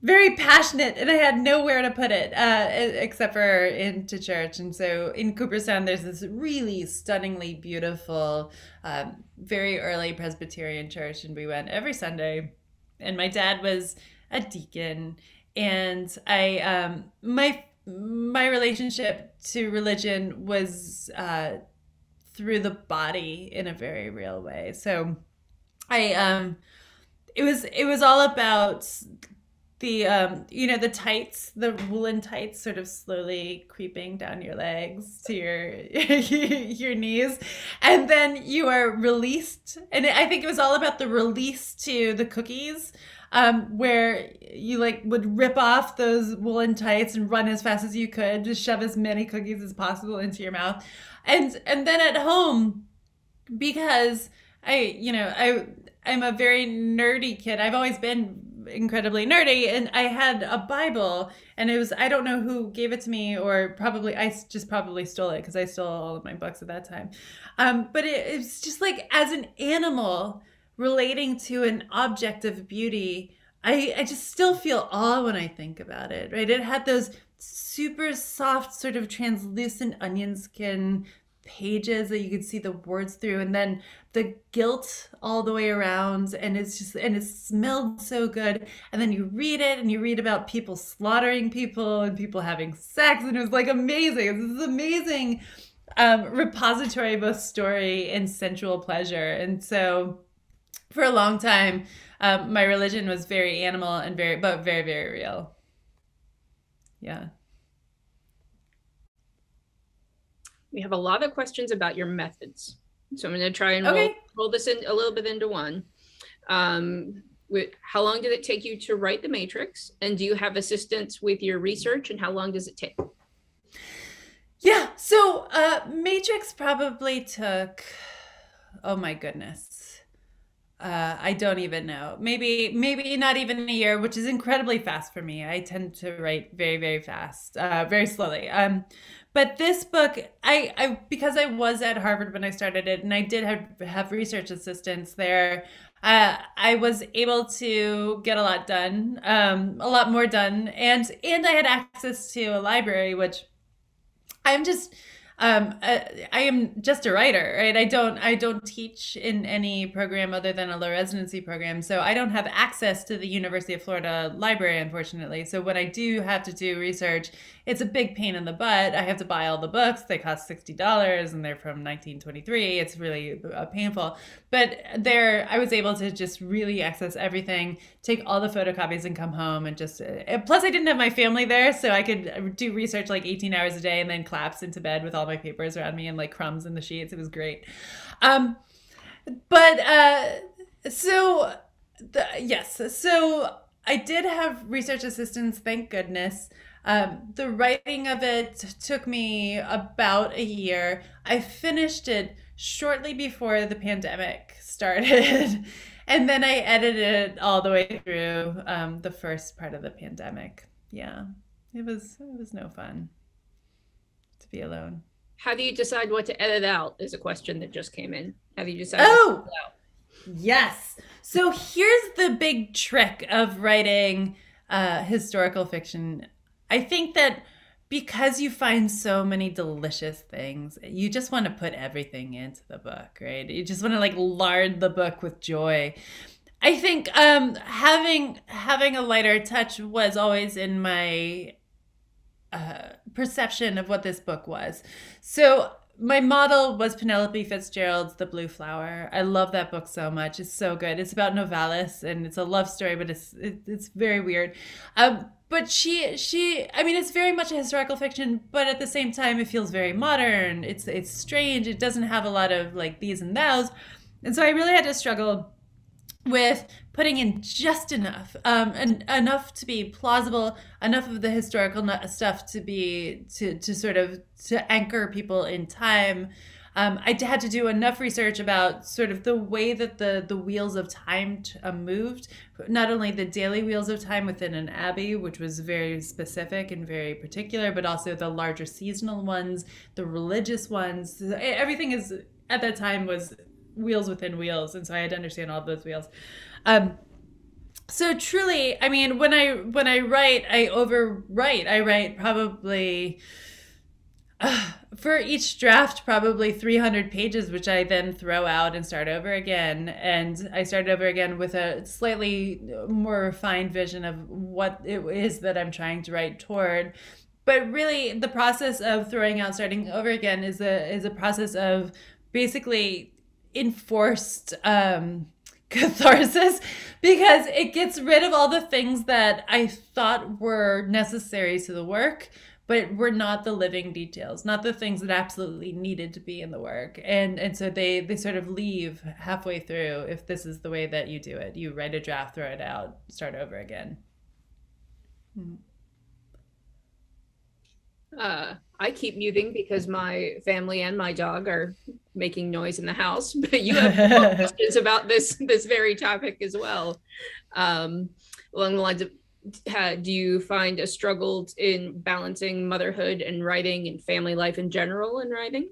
very passionate and I had nowhere to put it uh, except for into church. And so in Cooperstown, there's this really stunningly beautiful, um, very early Presbyterian church. And we went every Sunday. And my dad was a deacon and I um my my relationship to religion was uh through the body in a very real way. So I um it was it was all about the um you know the tights the woolen tights sort of slowly creeping down your legs to your your knees. And then you are released. And i think it was all about the release to the cookies um, where you like would rip off those woolen tights and run as fast as you could, just shove as many cookies as possible into your mouth, and and then at home, because I you know I I'm a very nerdy kid. I've always been incredibly nerdy and I had a Bible and it was I don't know who gave it to me or probably I just probably stole it because I stole all of my books at that time. Um, but it, it was just like as an animal relating to an object of beauty, I, I just still feel awe when I think about it, right? It had those super soft, sort of translucent onion skin pages that you could see the words through and then the gilt all the way around and it's just and it smelled so good. And then you read it and you read about people slaughtering people and people having sex and it was like amazing. This is amazing um, repository of both story and sensual pleasure. And so for a long time, um, my religion was very animal and very, but very, very real. Yeah. We have a lot of questions about your methods. So I'm going to try and Okay. roll, roll this in a little bit into one. Um, wi- how long did it take you to write the Matrix? And do you have assistance with your research? And how long does it take? Yeah. So, uh, Matrix probably took, oh my goodness. Uh, I don't even know. Maybe, maybe not even a year, which is incredibly fast for me. I tend to write very, very fast, uh, very slowly. Um, but this book, I, I, because I was at Harvard when I started it, and I did have have research assistants there. Uh, I was able to get a lot done, um, a lot more done, and and I had access to a library, which I'm just um uh, I am just a writer, right? I don't I don't teach in any program other than a low residency program. So I don't have access to the University of Florida library unfortunately. So when I do have to do research, it's a big pain in the butt. I have to buy all the books. They cost $60 and they're from 1923. It's really uh, painful. But there I was able to just really access everything, take all the photocopies and come home and just uh, plus I didn't have my family there, so I could do research like 18 hours a day and then collapse into bed with all my papers around me and like crumbs in the sheets. It was great. Um but uh so the, yes, so I did have research assistants, thank goodness. Um, the writing of it took me about a year. I finished it shortly before the pandemic started. and then I edited it all the way through um, the first part of the pandemic. Yeah, it was it was no fun to be alone. How do you decide what to edit out? Is a question that just came in. How do you decide? what Oh, to edit out? yes. So here's the big trick of writing uh, historical fiction. I think that because you find so many delicious things, you just want to put everything into the book, right? You just want to like lard the book with joy. I think um, having having a lighter touch was always in my uh, perception of what this book was. So my model was Penelope Fitzgerald's The Blue Flower. I love that book so much. It's so good. It's about Novalis and it's a love story, but it's it, it's very weird. Um, but she she I mean it's very much a historical fiction, but at the same time it feels very modern. It's it's strange. It doesn't have a lot of like these and thous. And so I really had to struggle with putting in just enough, um, and enough to be plausible, enough of the historical stuff to be to to sort of to anchor people in time. Um, I had to do enough research about sort of the way that the the wheels of time t- uh, moved, not only the daily wheels of time within an abbey, which was very specific and very particular, but also the larger seasonal ones, the religious ones. Everything is at that time was wheels within wheels and so i had to understand all those wheels um so truly i mean when i when i write i overwrite i write probably for each draft probably 300 pages which i then throw out and start over again. And i start over again with a slightly more refined vision of what it is that i'm trying to write toward. But really the process of throwing out starting over again is a is a process of basically enforced um catharsis because it gets rid of all the things that I thought were necessary to the work, but were not the living details, not the things that absolutely needed to be in the work. And and so they they sort of leave halfway through if this is the way that you do it. You write a draft, throw it out, start over again. Uh, I keep muting because my family and my dog are making noise in the house. But you have questions about this this very topic as well. Um, along the lines of, do you find a struggle in balancing motherhood and writing and family life in general in writing?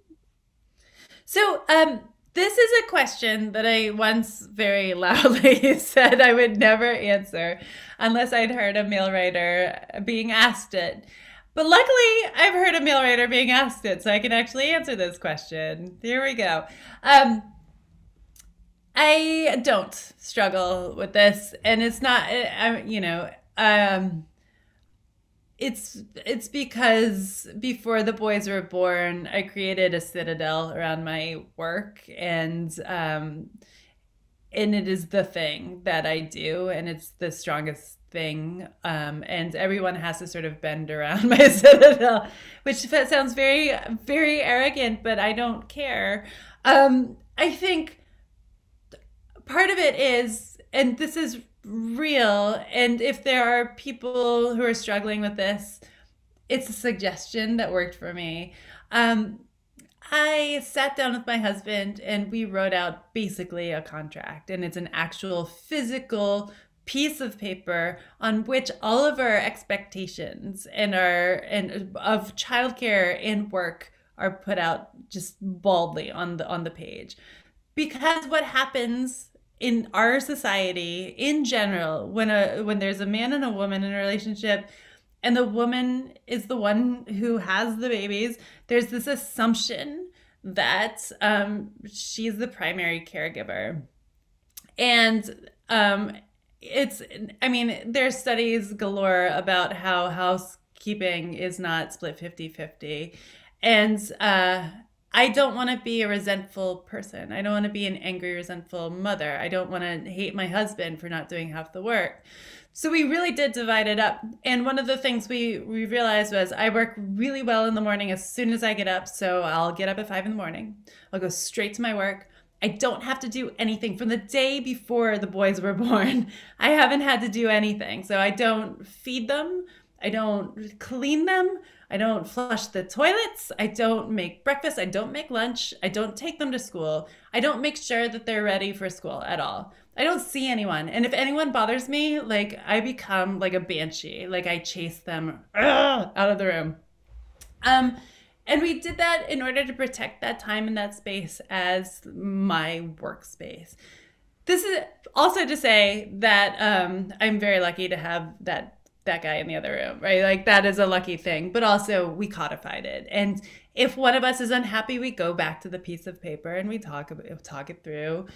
So, um, this is a question that I once very loudly said I would never answer unless I'd heard a male writer being asked it. But luckily, I've heard a male writer being asked it, so I can actually answer this question. Here we go. Um, I don't struggle with this, and it's not, I, you know, um, it's it's because before the boys were born, I created a citadel around my work, and um, and it is the thing that I do, and it's the strongest thing. Um, and everyone has to sort of bend around my citadel, which sounds very, very arrogant, but I don't care. Um, I think part of it is, and this is real, and if there are people who are struggling with this, it's a suggestion that worked for me. Um, I sat down with my husband and we wrote out basically a contract, and it's an actual physical piece of paper on which all of our expectations and our and of childcare and work are put out just baldly on the on the page because what happens in our society in general when a when there's a man and a woman in a relationship and the woman is the one who has the babies there's this assumption that um, she's the primary caregiver. And um, it's i mean there's studies galore about how housekeeping is not split 50-50 and uh, I don't want to be a resentful person. I don't want to be an angry, resentful mother. I don't want to hate my husband for not doing half the work. So we really did divide it up. And one of the things we, we realized was I work really well in the morning as soon as I get up. So I'll get up at five in the morning. I'll go straight to my work. I don't have to do anything from the day before the boys were born. I haven't had to do anything. So I don't feed them. I don't clean them. I don't flush the toilets. I don't make breakfast. I don't make lunch. I don't take them to school. I don't make sure that they're ready for school at all. I don't see anyone. And if anyone bothers me, like I become like a banshee. Like I chase them out of the room. Um, and we did that in order to protect that time and that space as my workspace. This is also to say that um, I'm very lucky to have that that guy in the other room, right? Like that is a lucky thing, but also we codified it. And if one of us is unhappy, we go back to the piece of paper and we talk about talk it through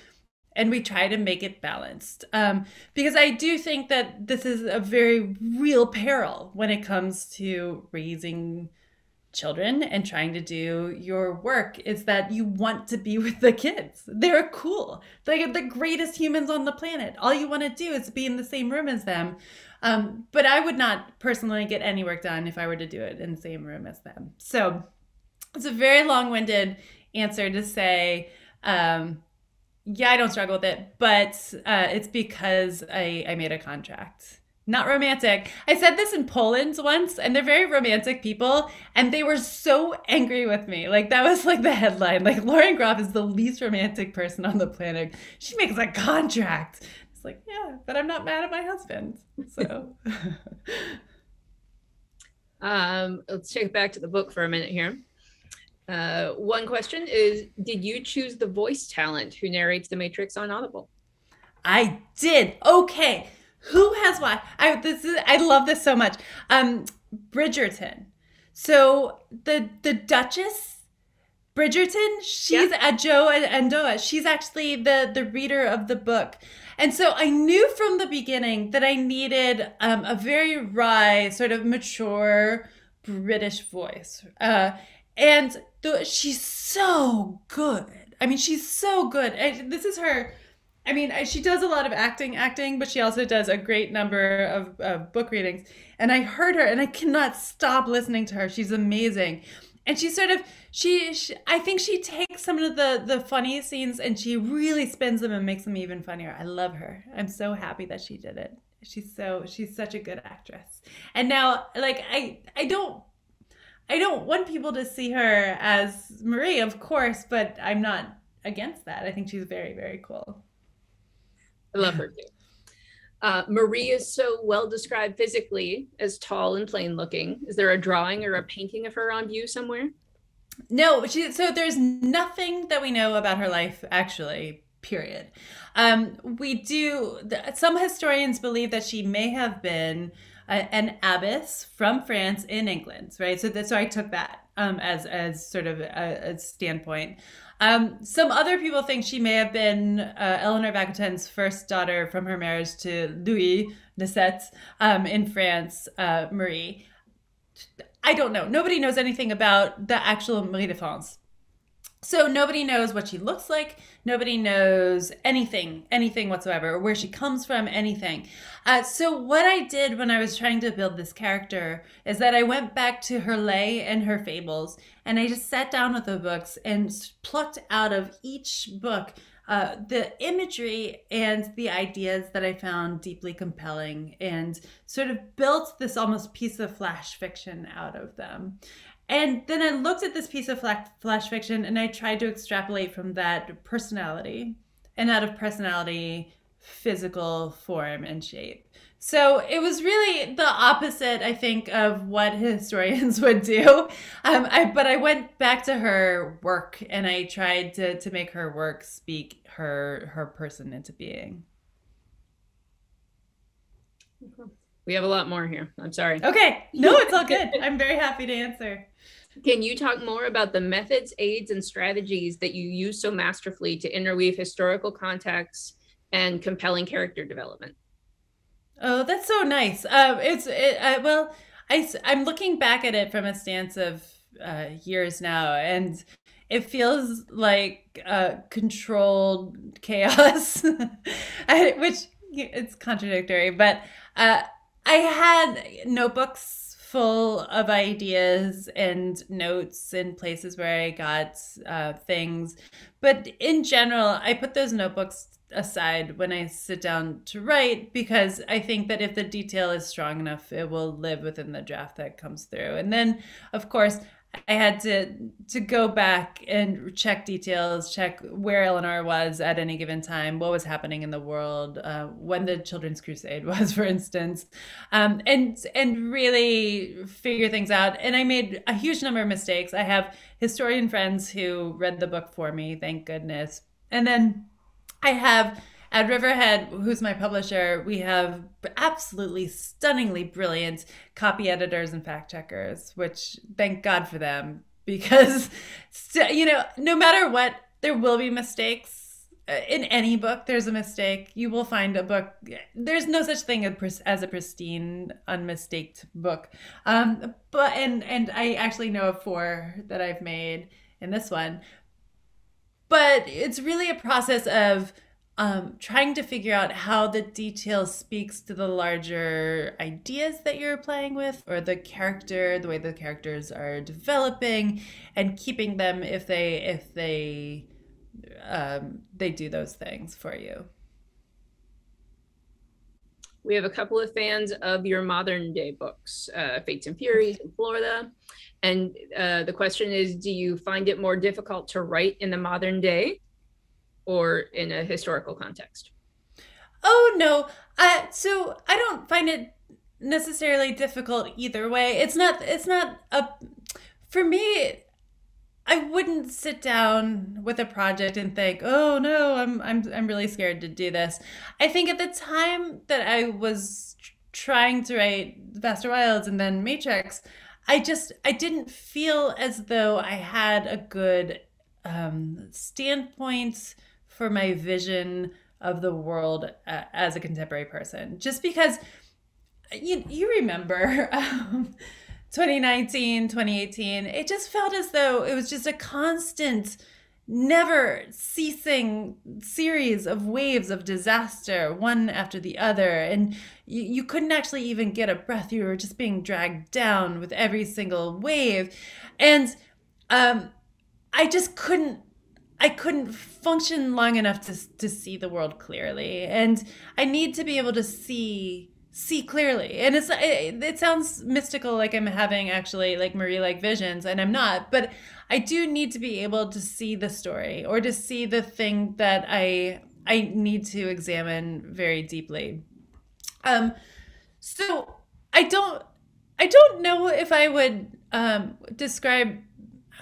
and we try to make it balanced. Um, because I do think that this is a very real peril when it comes to raising children and trying to do your work is that you want to be with the kids. They're cool. They're the greatest humans on the planet. All you want to do is be in the same room as them. Um, but I would not personally get any work done if I were to do it in the same room as them. So it's a very long winded answer to say, um, yeah, I don't struggle with it, but uh, it's because I, I made a contract. Not romantic. I said this in Poland once, and they're very romantic people, and they were so angry with me. Like, that was like the headline. Like, Lauren Groff is the least romantic person on the planet. She makes a contract. It's like, yeah, but I'm not mad at my husband. So um, let's take it back to the book for a minute here. Uh, one question is Did you choose the voice talent who narrates The Matrix on Audible? I did. Okay. Who has what? I this is I love this so much. Um Bridgerton. So the the Duchess Bridgerton, she's yeah. Adjoa Andoh. She's actually the the reader of the book. And so I knew from the beginning that I needed um, a very wry, sort of mature British voice. Uh, and th- she's so good. I mean, she's so good. I, this is her. I mean, she does a lot of acting, acting, but she also does a great number of, of book readings. And I heard her, and I cannot stop listening to her. She's amazing and she sort of she, she, i think she takes some of the the funny scenes and she really spins them and makes them even funnier. I love her. I'm so happy that she did it. She's so she's such a good actress. And now like i i don't i don't want people to see her as marie of course but i'm not against that. I think she's very very cool. I love her too uh, Marie is so well described physically as tall and plain looking. Is there a drawing or a painting of her on view somewhere? No, she, so there's nothing that we know about her life actually. Period. Um, we do. Some historians believe that she may have been a, an abbess from France in England, right? So that's so I took that um, as as sort of a, a standpoint. Um, some other people think she may have been uh, Eleanor of first daughter from her marriage to Louis de um, in France, uh, Marie. I don't know. Nobody knows anything about the actual Marie de France. So nobody knows what she looks like. Nobody knows anything, anything whatsoever, where she comes from, anything. Uh, so what I did when I was trying to build this character is that I went back to her lay and her fables, and I just sat down with the books and plucked out of each book uh, the imagery and the ideas that I found deeply compelling and sort of built this almost piece of flash fiction out of them. And then I looked at this piece of flash fiction and I tried to extrapolate from that personality and out of personality, physical form and shape. So it was really the opposite, I think, of what historians would do. Um, I, but I went back to her work and I tried to, to make her work speak her her person into being. We have a lot more here. I'm sorry. Okay. No, it's all good. I'm very happy to answer. Can you talk more about the methods, aids, and strategies that you use so masterfully to interweave historical context and compelling character development? Oh, that's so nice. Uh, it's it, well, I I'm looking back at it from a stance of uh, years now, and it feels like uh, controlled chaos, which it's contradictory. But uh, I had notebooks full of ideas and notes and places where I got uh, things. But in general, I put those notebooks aside when I sit down to write because I think that if the detail is strong enough, it will live within the draft that comes through. And then, of course, I had to to go back and check details, check where Eleanor was at any given time, what was happening in the world, uh, when the Children's Crusade was, for instance, um, and and really figure things out. And I made a huge number of mistakes. I have historian friends who read the book for me, thank goodness. And then I have at Riverhead, who's my publisher, we have absolutely stunningly brilliant copy editors and fact checkers, which thank God for them because, you know, no matter what, there will be mistakes. Uh, in any book, there's a mistake. You will find a book. There's no such thing as a pristine, unmistaked book. Um, but and and I actually know of four that I've made in this one. But it's really a process of um, trying to figure out how the detail speaks to the larger ideas that you're playing with or the character the way the characters are developing and keeping them if they if they um, they do those things for you. We have a couple of fans of your modern day books uh, fates and furies in florida. And uh, the question is do you find it more difficult to write in the modern day or in a historical context? Oh no. So I don't find it necessarily difficult either way. It's not it's not a for me I wouldn't sit down with a project and think, "Oh no, I'm I'm I'm really scared to do this." I think at the time that I was trying to write Vaster Wilds and then Matrix, I just I didn't feel as though I had a good um, standpoint for my vision of the world uh, as a contemporary person. Just because you you remember um, 2019, 2018, it just felt as though it was just a constant never ceasing series of waves of disaster, one after the other. And you, you couldn't actually even get a breath. You were just being dragged down with every single wave. And um, I just couldn't I couldn't function long enough to to see the world clearly, and I need to be able to see see clearly. And it's it, it sounds mystical, like I'm having actually like Marie like visions, and I'm not. But I do need to be able to see the story or to see the thing that I I need to examine very deeply. Um, so I don't I don't know if I would um, describe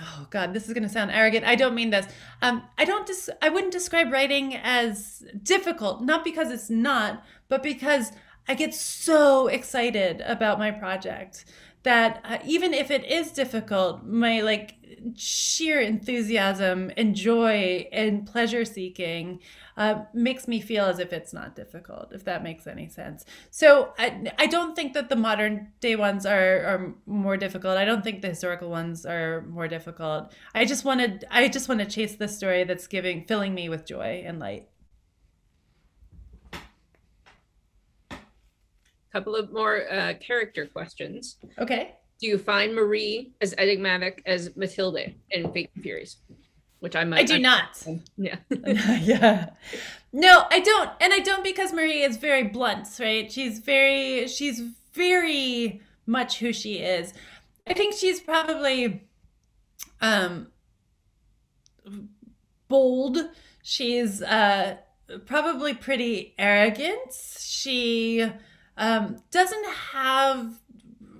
oh god this is going to sound arrogant. I don't mean this. Um, i don't dis- i wouldn't describe writing as difficult not because it's not but because i get so excited about my project that uh, even if it is difficult, my like sheer enthusiasm and joy and pleasure seeking uh, makes me feel as if it's not difficult, if that makes any sense. So I, I don't think that the modern day ones are, are more difficult. I don't think the historical ones are more difficult. I just wanted I just want to chase the story that's giving filling me with joy and light. Couple of more uh, character questions. Okay. Do you find Marie as enigmatic as Matilda in Fate and Furies? Which I might. I do I, not. Yeah. yeah. No, I don't, and I don't because Marie is very blunt, right? She's very, she's very much who she is. I think she's probably, um, bold. She's uh probably pretty arrogant. She um, doesn't have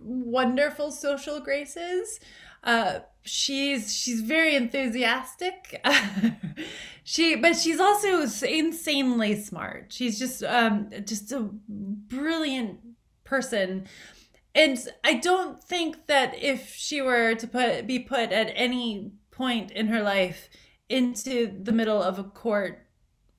wonderful social graces. Uh, she's she's very enthusiastic. she but she's also insanely smart. She's just um, just a brilliant person. And I don't think that if she were to put be put at any point in her life into the middle of a court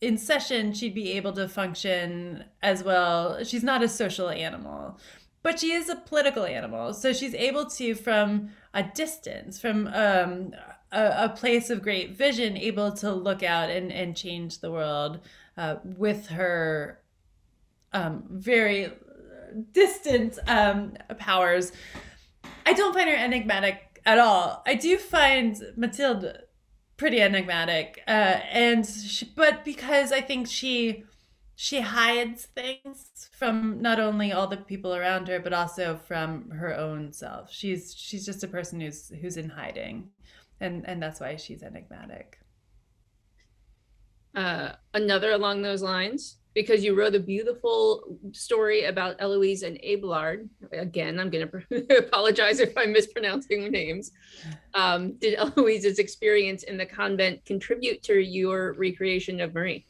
in session she'd be able to function as well. She's not a social animal but she is a political animal. So she's able to from a distance from um, a, a, place of great vision able to look out and, and change the world uh, with her um, very distant um, powers. I don't find her enigmatic at all. I do find matilda pretty enigmatic uh, and she, but because i think she she hides things from not only all the people around her but also from her own self. She's she's just a person who's who's in hiding and and that's why she's enigmatic. Uh, another along those lines because you wrote a beautiful story about Eloise and Abelard. Again, I'm going to apologize if I'm mispronouncing names. Um, did Eloise's experience in the convent contribute to your recreation of Marie?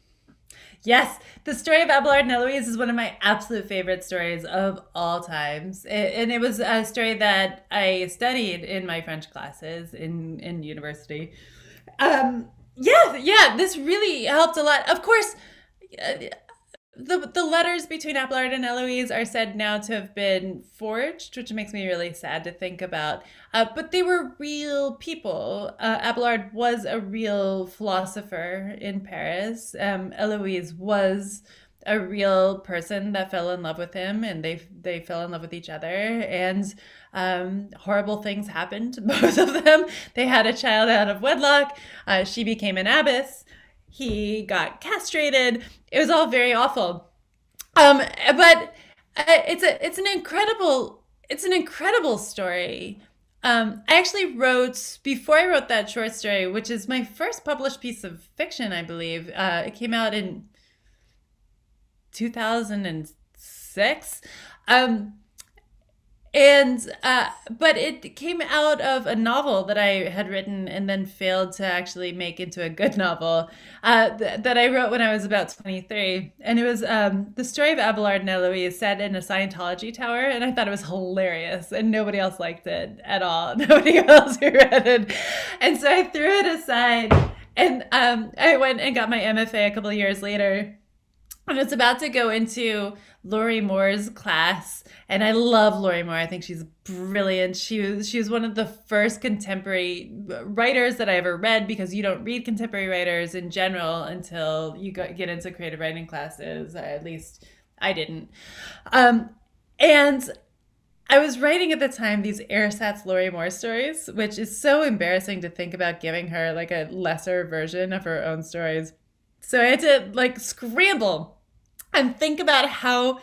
Yes, the story of Abelard and Eloise is one of my absolute favorite stories of all times. It, and it was a story that I studied in my French classes in, in university. Um, yeah, yeah, this really helped a lot. Of course, the the letters between Abelard and Eloise are said now to have been forged, which makes me really sad to think about. Uh, but they were real people. Uh, Abelard was a real philosopher in Paris. Um, Eloise was a real person that fell in love with him, and they they fell in love with each other. And um, horrible things happened to both of them. They had a child out of wedlock. Uh, she became an abbess he got castrated. It was all very awful. Um, but uh, it's a it's an incredible it's an incredible story. Um, I actually wrote before I wrote that short story, which is my first published piece of fiction, I believe. Uh, it came out in 2006. Um, and uh, but it came out of a novel that I had written and then failed to actually make into a good novel uh, th- that I wrote when I was about 23. And it was um, the story of Abelard and Eloise set in a Scientology tower. And I thought it was hilarious. And nobody else liked it at all. Nobody else who read it. And so I threw it aside. And um, I went and got my MFA a couple of years later. And was about to go into Lorrie Moore's class and I love Lorrie Moore. I think she's brilliant. She was she was one of the first contemporary writers that I ever read because you don't read contemporary writers in general until you get into creative writing classes. At least I didn't. Um, and I was writing at the time these ersatz Lorrie Moore stories, which is so embarrassing to think about giving her like a lesser version of her own stories. So I had to like scramble and think about how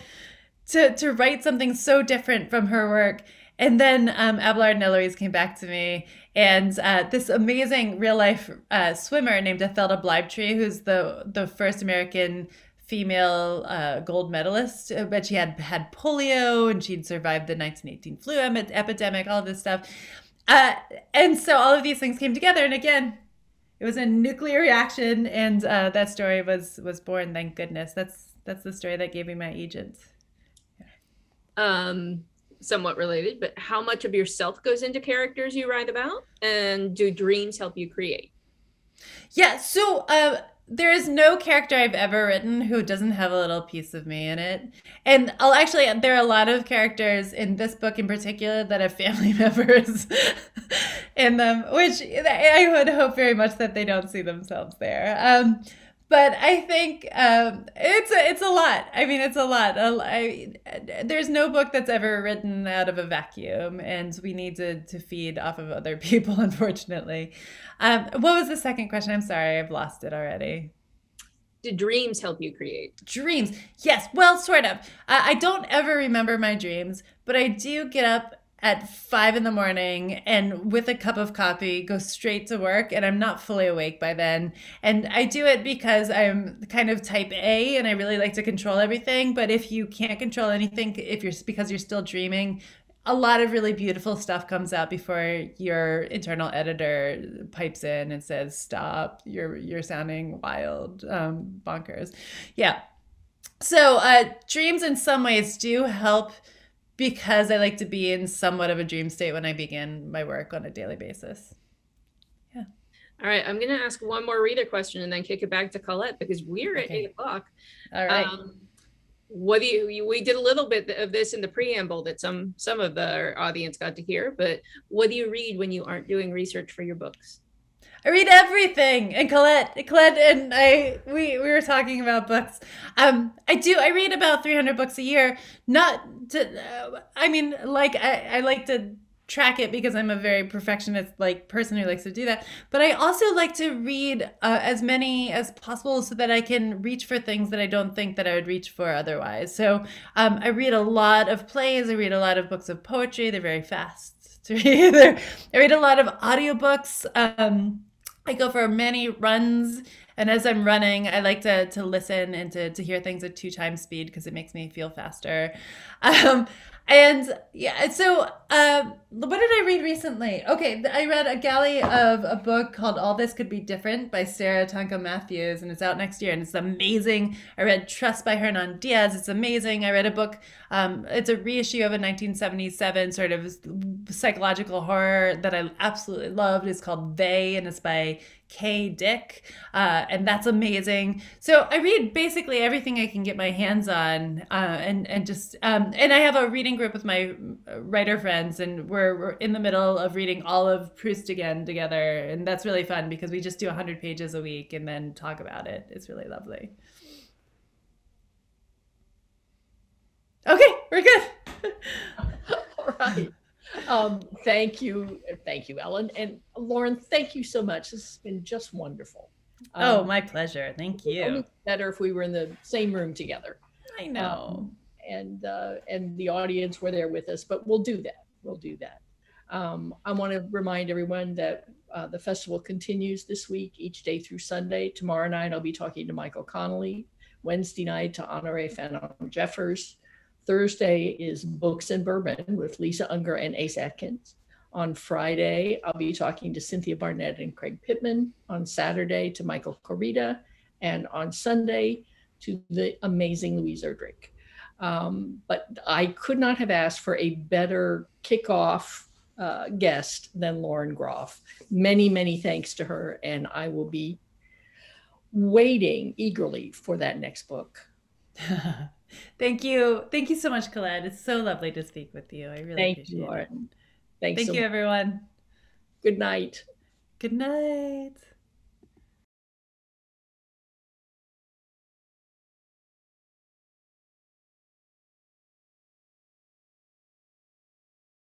to to write something so different from her work. And then um, Abelard and Eloise came back to me, and uh, this amazing real life uh, swimmer named Ethelda Bleibtrey, who's the the first American female uh, gold medalist, uh, but she had had polio and she'd survived the 1918 flu epidemic, all this stuff. Uh, and so all of these things came together, and again, it was a nuclear reaction, and uh, that story was was born. Thank goodness. That's that's the story that gave me my agent um, somewhat related, but how much of yourself goes into characters you write about? And do dreams help you create? Yeah, so uh, there is no character I've ever written who doesn't have a little piece of me in it. And I'll actually, there are a lot of characters in this book in particular that have family members in them, which I would hope very much that they don't see themselves there. Um, but I think um, it's a, it's a lot. I mean, it's a lot. I, there's no book that's ever written out of a vacuum, and we need to to feed off of other people, unfortunately. Um, what was the second question? I'm sorry, I've lost it already. Do dreams help you create? Dreams, yes. Well, sort of. I don't ever remember my dreams, but I do get up at five in the morning and with a cup of coffee go straight to work and i'm not fully awake by then. And i do it because i'm kind of type a and i really like to control everything but if you can't control anything if you're because you're still dreaming a lot of really beautiful stuff comes out before your internal editor pipes in and says stop you're you're sounding wild um, bonkers. Yeah. So uh, dreams in some ways do help because I like to be in somewhat of a dream state when I begin my work on a daily basis. Yeah. All right. I'm going to ask one more reader question and then kick it back to Colette because we're okay. at eight o'clock. All right. Um, what do you we did a little bit of this in the preamble that some some of the audience got to hear but what do you read when you aren't doing research for your books I read everything. And Colette, Colette and I, we, we were talking about books. Um, I do, I read about 300 books a year. Not to, uh, I mean, like, I, I like to track it because I'm a very perfectionist like person who likes to do that. But I also like to read uh, as many as possible so that I can reach for things that I don't think that I would reach for otherwise. So um, I read a lot of plays. I read a lot of books of poetry. They're very fast to read. I read a lot of audiobooks. Um, I go for many runs and as I'm running, I like to to listen and to to hear things at two times speed because it makes me feel faster. Um, and yeah, so um, what did I read recently? Okay, I read a galley of a book called All This Could Be Different by Sarah Thankam Mathews, and it's out next year, and it's amazing. I read Trust by Hernan Diaz, it's amazing. I read a book, um, it's a reissue of a 1977 sort of psychological horror that I absolutely loved. It's called They, and it's by Kay Dick, uh, and that's amazing. So I read basically everything I can get my hands on, uh, and and just um, and I have a reading group with my writer friends, and we're we're in the middle of reading all of Proust again together, and that's really fun because we just do hundred pages a week and then talk about it. It's really lovely. Okay, we're good. all right. Um, thank you. Thank you, Ellen. And Lauren, thank you so much. This has been just wonderful. Oh, um, oh, my pleasure. Thank you. Better if we were in the same room together. I know. Um, and uh, and the audience were there with us, but we'll do that. We'll do that. Um, I want to remind everyone that uh, the festival continues this week, each day through Sunday. Tomorrow night, I'll be talking to Michael Connelly. Wednesday night to Honorée Fanonne Jeffers. Thursday is Books and Bourbon with Lisa Unger and Ace Atkins. On Friday, I'll be talking to Cynthia Barnett and Craig Pittman. On Saturday, to Michael Koryta. And on Sunday, to the amazing Louise Erdrich. Um, but I could not have asked for a better kickoff uh, guest than Lauren Groff. Many, many thanks to her. And I will be waiting eagerly for that next book. Thank you. Thank you so much, Colette. It's so lovely to speak with you. I really Thank appreciate you, Lauren. Thanks Thank so you, much. everyone. Good night. Good night.